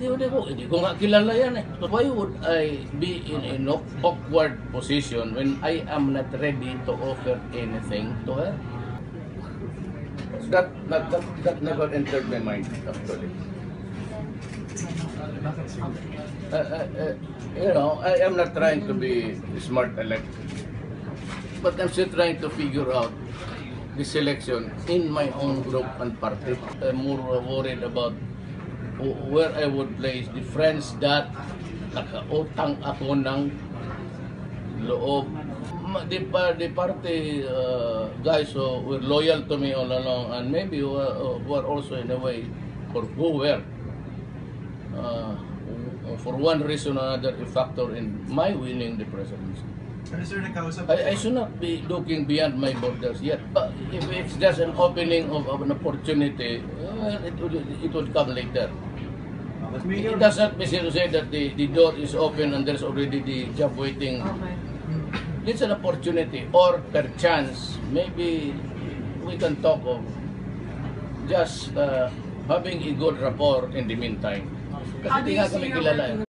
hindi, ko, hindi ko nga kilala yan eh. Why would I be in an awkward position when I am not ready to offer anything to her? That, that, that, that never entered my mind actually. Uh, uh, uh, you know, I am not trying to be smart alike. But I'm still trying to figure out the selection in my own group and party. I'm more worried about where I would place the friends that nakautang ako ng loob. The, pa, the party uh, guys who were loyal to me all along and maybe who are, who are also in a way, or who were, uh, for one reason or another, a factor in my winning the presidency. Sir, I, I should not be looking beyond my borders yet. But if it's just an opening of, of an opportunity, well, it would it would come later. But It does not mean to say that the, the door is open and there's already the job waiting. Okay. It's an opportunity or perchance, maybe we can talk of just uh, having a good rapport in the meantime. Kasi How do hindi you nga see kami kilala eh.